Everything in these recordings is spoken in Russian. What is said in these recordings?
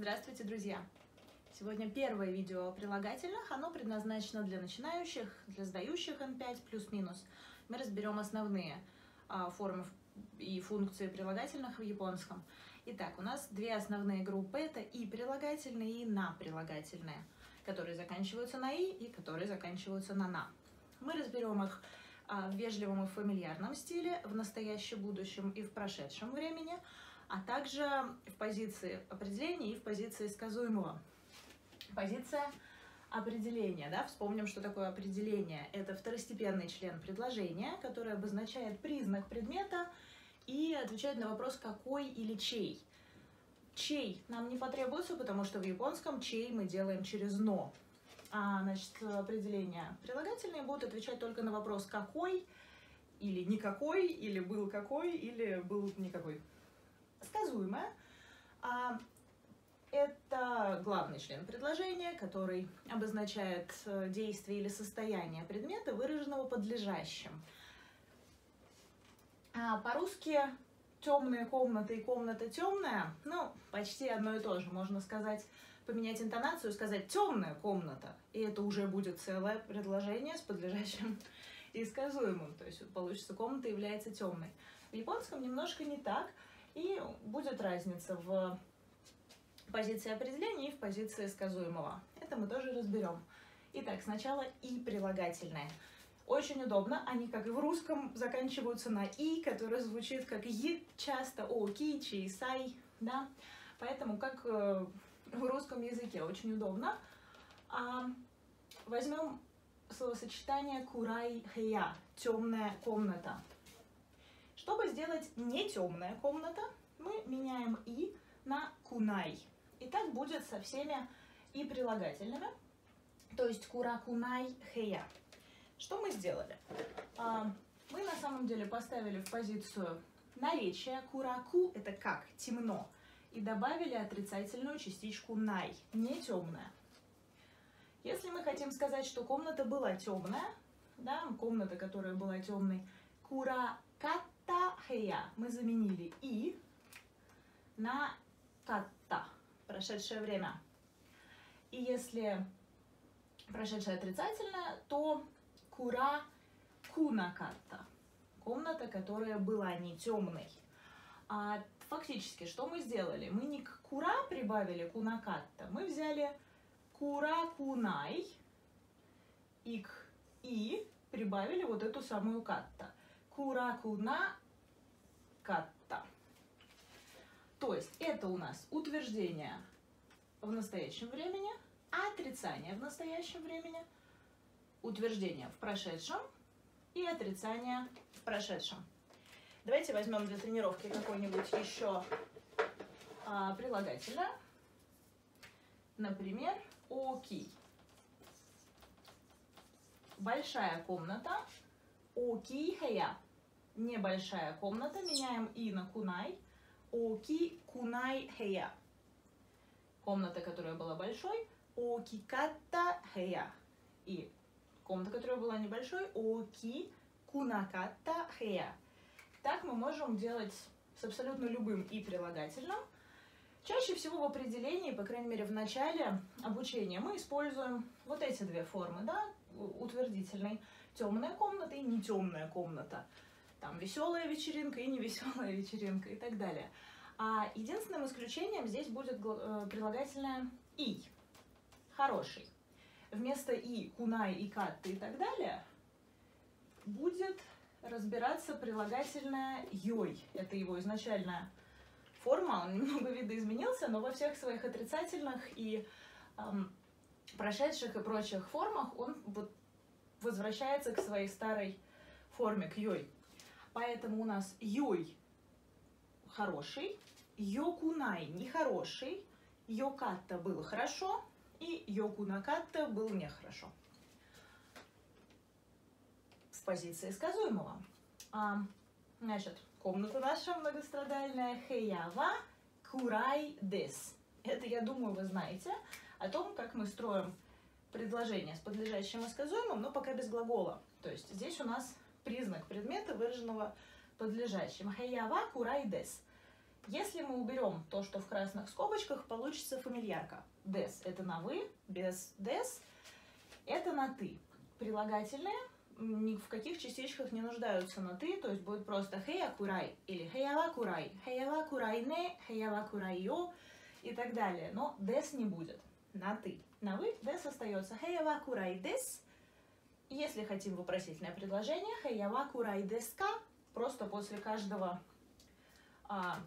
Здравствуйте, друзья! Сегодня первое видео о прилагательных. Оно предназначено для начинающих, для сдающих N5 плюс-минус. Мы разберем основные а, формы и функции прилагательных в японском. Итак, у нас две основные группы. Это и прилагательные, и на прилагательные, которые заканчиваются на и и которые заканчиваются на на. Мы разберем их а, в вежливом и фамильярном стиле, в настоящем, будущем и в прошедшем времени – а также в позиции определения и в позиции сказуемого. Позиция определения, да, вспомним, что такое определение. Это второстепенный член предложения, который обозначает признак предмета и отвечает на вопрос «какой» или «чей». «Чей» нам не потребуется, потому что в японском «чей» мы делаем через «но». А, значит, определения прилагательные будут отвечать только на вопрос «какой» или «никакой», или «был какой», или «был никакой» сказуемое. А, это главный член предложения, который обозначает э, действие или состояние предмета, выраженного подлежащим. А по-русски темная комната и комната темная, ну, почти одно и то же. Можно сказать, поменять интонацию, сказать темная комната, и это уже будет целое предложение с подлежащим и сказуемым. То есть получится комната является темной. В японском немножко не так. И будет разница в позиции определения и в позиции сказуемого. Это мы тоже разберем. Итак, сначала и прилагательное. Очень удобно, они, как и в русском, заканчиваются на и, которое звучит как и часто, о, ки, чи, сай, да. Поэтому, как э, в русском языке, очень удобно. А, возьмем словосочетание курай хэя, темная комната. Чтобы сделать не темная комната, мы меняем и на кунай. И так будет со всеми и прилагательными. То есть кура кунай хея. Что мы сделали? А, мы на самом деле поставили в позицию наречия кураку, это как, темно, и добавили отрицательную частичку най, не темная. Если мы хотим сказать, что комната была темная, да, комната, которая была темной, кура катта хея мы заменили и на катта, прошедшее время. И если прошедшее отрицательное, то кура куна катта, комната, которая была не темной. А фактически, что мы сделали? Мы не к кура прибавили кунакатта, мы взяли кура кунай и к и прибавили вот эту самую катта куракуна катта. То есть это у нас утверждение в настоящем времени, отрицание в настоящем времени, утверждение в прошедшем и отрицание в прошедшем. Давайте возьмем для тренировки какой-нибудь еще а, прилагательное. Например, окей. Большая комната. Окей хэя небольшая комната, меняем и на кунай. Оки кунай хэя. Комната, которая была большой, оки катта хэя. И комната, которая была небольшой, оки кунакатта хэя. Так мы можем делать с абсолютно любым и прилагательным. Чаще всего в определении, по крайней мере в начале обучения, мы используем вот эти две формы, да, утвердительной. Темная комната и не темная комната там веселая вечеринка и невеселая вечеринка и так далее. А единственным исключением здесь будет э, прилагательное «и», «хороший». Вместо «и», «кунай», «и катты» и так далее будет разбираться прилагательное «йой». Это его изначальная форма, он немного видоизменился, но во всех своих отрицательных и эм, прошедших и прочих формах он вот возвращается к своей старой форме, к «йой». Поэтому у нас йой хороший, йокунай нехороший, йокатта был хорошо и йокунакатта был нехорошо. В позиции сказуемого. А, значит, комната наша многострадальная хеява курай дес. Это, я думаю, вы знаете о том, как мы строим предложение с подлежащим и сказуемым, но пока без глагола. То есть здесь у нас признак предмета, выраженного подлежащим. Хаява курайдес. Если мы уберем то, что в красных скобочках, получится фамильярка. Des – это на «вы», без «des» – это на «ты». Прилагательные ни в каких частичках не нуждаются на «ты», то есть будет просто «хея курай» или «хеява курай», «хеява курай не», «хеява курай йо» и так далее. Но «des» не будет на «ты». На «вы» «des» остается «хеява курай дес». Если хотим вопросительное предложение, «хеява курай деска» просто после каждого а,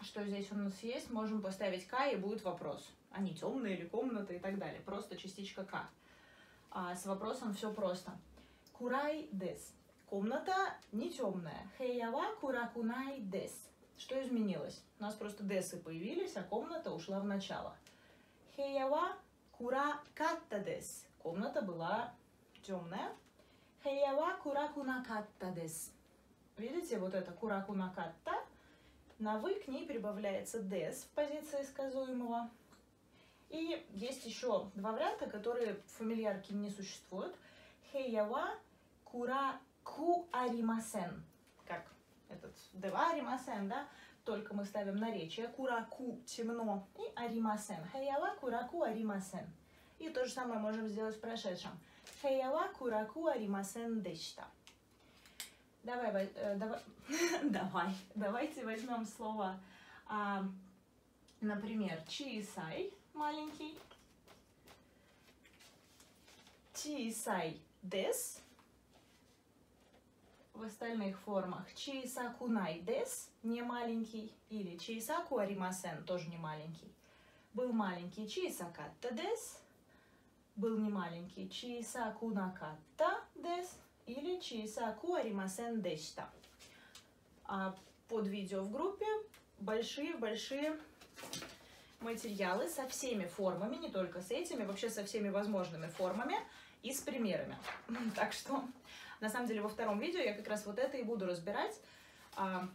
что здесь у нас есть, можем поставить К и будет вопрос. Они темные или комната и так далее. Просто частичка К. А с вопросом все просто. Курай дес. Комната не темная. Хеява куракунай дес. Что изменилось? У нас просто десы появились, а комната ушла в начало. Хеява куракатта дес. Комната была темная. Хеява куракунакатта дес. Видите, вот это куракунакатта на «вы» к ней прибавляется «des» в позиции сказуемого. И есть еще два варианта, которые в фамильярке не существуют. Хеява кура ку аримасен. Как этот дева аримасен, да? Только мы ставим наречие. Кураку темно и аримасен. Хеява кураку аримасен. И то же самое можем сделать в прошедшем. Хеява кураку аримасен дешта. Давай, э, давай, давай, давайте возьмем слово, а, например, чиисай, маленький, чиисай дес, в остальных формах чиисакунай дес, не маленький, или чиисаку аримасен, тоже не маленький. Был маленький чиисакатта дес, был не маленький чиисакунакатта дес, или чиисаку аримасен дешта. А под видео в группе большие-большие материалы со всеми формами, не только с этими, вообще со всеми возможными формами и с примерами. Так что, на самом деле, во втором видео я как раз вот это и буду разбирать. А,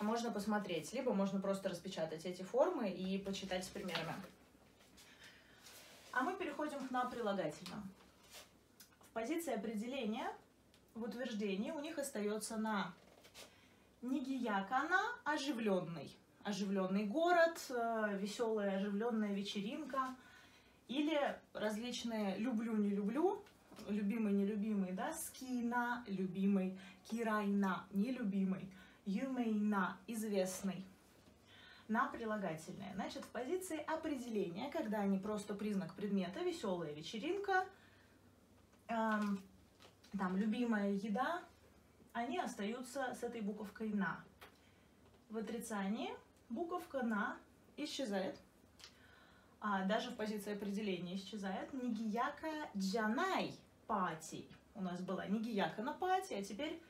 можно посмотреть, либо можно просто распечатать эти формы и почитать с примерами. А мы переходим к на прилагательном позиции определения в утверждении у них остается на Нигиякана оживленный. Оживленный город, э, веселая оживленная вечеринка или различные люблю, не люблю, любимый, нелюбимый, да, скина, любимый, кирайна, нелюбимый, юмейна, известный. На прилагательное. Значит, в позиции определения, когда они просто признак предмета, веселая вечеринка – эм, там, любимая еда, они остаются с этой буковкой «на». В отрицании буковка «на» исчезает. А даже в позиции определения исчезает. Нигияка джанай пати. У нас была нигияка на пати, а теперь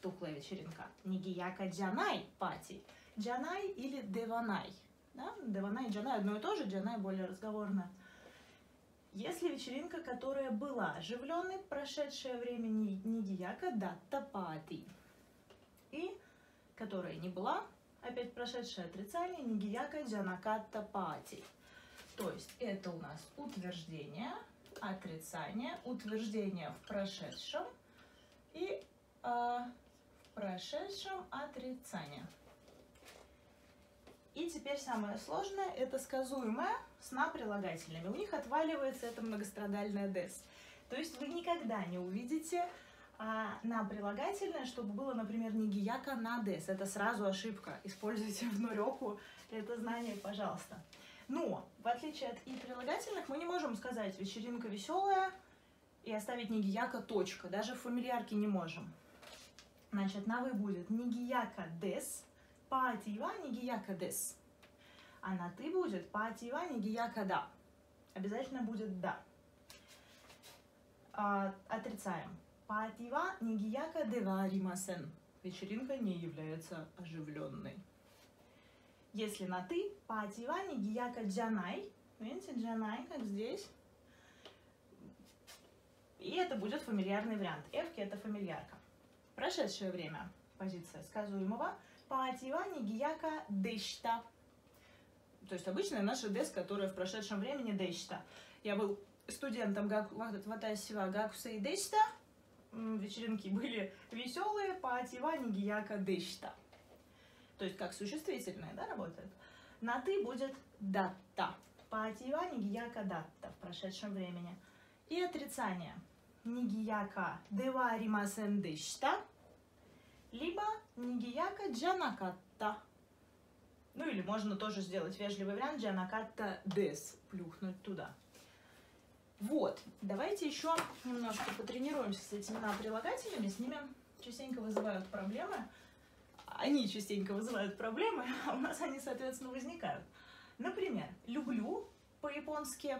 тухлая вечеринка. Нигияка джанай пати. Джанай или деванай. Да? Деванай и джанай одно и то же, джанай более разговорное. Если вечеринка, которая была оживленной, прошедшее время нигияка датта пати. И которая не была, опять прошедшее отрицание, нигияка джанакатта пати. То есть это у нас утверждение, отрицание, утверждение в прошедшем и э, в прошедшем отрицание. И теперь самое сложное – это сказуемое с на прилагательными. У них отваливается это многострадальное des. То есть вы никогда не увидите а, на прилагательное, чтобы было, например, не гияка на des. Это сразу ошибка. Используйте в нуреку это знание, пожалуйста. Но, в отличие от и прилагательных, мы не можем сказать «вечеринка веселая» и оставить нигияка точка. Даже в фамильярке не можем. Значит, на «вы» будет нигияка des, паатива нигияка дес. А на ты будет паатива нигияка да. Обязательно будет да. А, отрицаем. Паатива нигияка деваримасен. Вечеринка не является оживленной. Если на ты, паатива нигияка джанай. Видите, джанай, как здесь. И это будет фамильярный вариант. Эвки это фамильярка. Прошедшее время. Позиция сказуемого Паатива нигияка дешта. То есть обычная наша дес, которая в прошедшем времени дешта. Я был студентом Ватасива Гакусей дешта. Вечеринки были веселые, паатива нигияка дешта. то есть как существительное, да, работает. На ты будет датта. Паатива нигияка датта в прошедшем времени. И отрицание. Нигияка деваримасен дешта, либо нигияка джанакатта. Ну или можно тоже сделать вежливый вариант джанакатта дес, плюхнуть туда. Вот, давайте еще немножко потренируемся с этими прилагательными, с ними частенько вызывают проблемы. Они частенько вызывают проблемы, а у нас они, соответственно, возникают. Например, «люблю» по-японски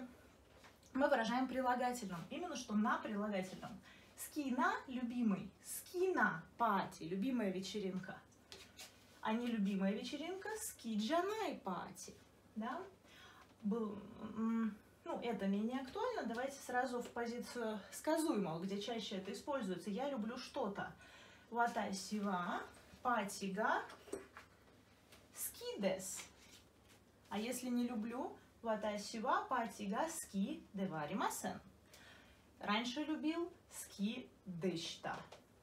мы выражаем прилагательным. Именно что на прилагательном. Скина – любимый. Скина – пати – любимая вечеринка. А не любимая вечеринка – скиджанай пати. Да? Был, ну, это менее актуально. Давайте сразу в позицию сказуемого, где чаще это используется. Я люблю что-то. Ватасива, патига, скидес. А если не люблю, ватасива, патига, ски, деваримасен. Раньше любил ски дешта.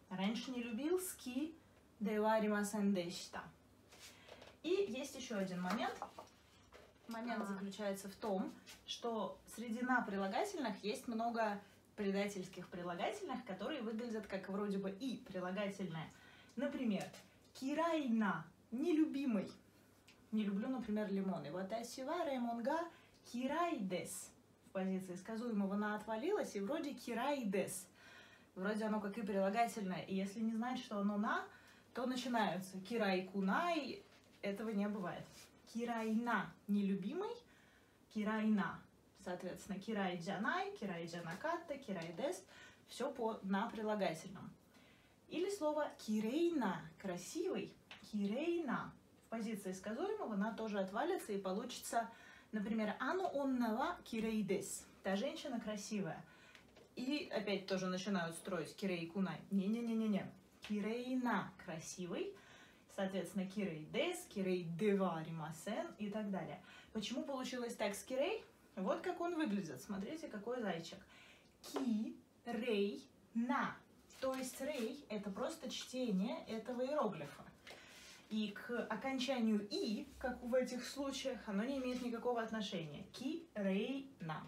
Раньше не любил ски деваримасен дешта. И есть еще один момент – момент заключается в том, что среди на прилагательных есть много предательских прилагательных, которые выглядят как вроде бы и прилагательное. Например, кирайна – нелюбимый. Не люблю, например, лимоны. Вот асива ремонга кирайдес. Позиции сказуемого на отвалилась, и вроде кирайдес. Вроде оно как и прилагательное. И если не знать, что оно на, то начинаются кирай кунай. Этого не бывает кирайна нелюбимый, кирайна, соответственно, кирай джанай, кирай джанакатта, кирай дес, все по на прилагательном. Или слово кирейна, красивый, кирейна, в позиции сказуемого она тоже отвалится и получится, например, ану оннава кирейдес, та женщина красивая. И опять тоже начинают строить кирей кунай. Не-не-не-не-не. Кирейна красивый, соответственно, Кирей Дес, Кирей Девари Масен и так далее. Почему получилось так с Кирей? Вот как он выглядит. Смотрите, какой зайчик. Ки, рей, на. То есть рей – это просто чтение этого иероглифа. И к окончанию «и», как в этих случаях, оно не имеет никакого отношения. Ки, рей, на.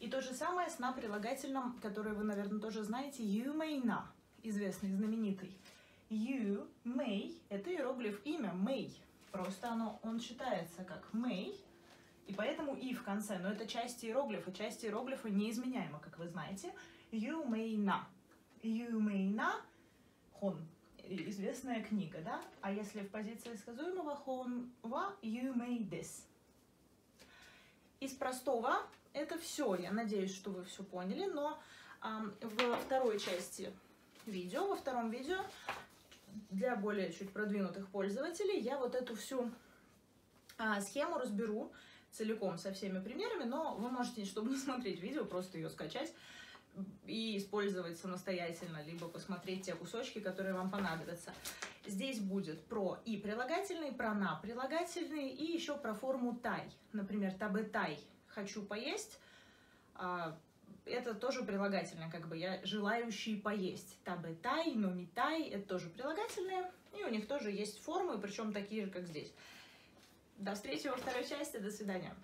И то же самое с на прилагательным, который вы, наверное, тоже знаете, you may на, известный, знаменитый. You may – это иероглиф имя may. Просто оно, он читается как may, и поэтому и в конце. Но это часть иероглифа. Часть иероглифа неизменяема, как вы знаете. You may на. You may на хон. Известная книга, да? А если в позиции сказуемого хон ва you may this. Из простого это все. Я надеюсь, что вы все поняли, но эм, во второй части видео, во втором видео для более чуть продвинутых пользователей я вот эту всю а, схему разберу целиком со всеми примерами, но вы можете, чтобы не смотреть видео, просто ее скачать и использовать самостоятельно, либо посмотреть те кусочки, которые вам понадобятся. Здесь будет про и прилагательные, про на прилагательные, и еще про форму тай. Например, табы тай – хочу поесть, а, это тоже прилагательное, как бы я желающий поесть. Табетай, номитай, это тоже прилагательные, и у них тоже есть формы, причем такие же, как здесь. До встречи во второй части, до свидания.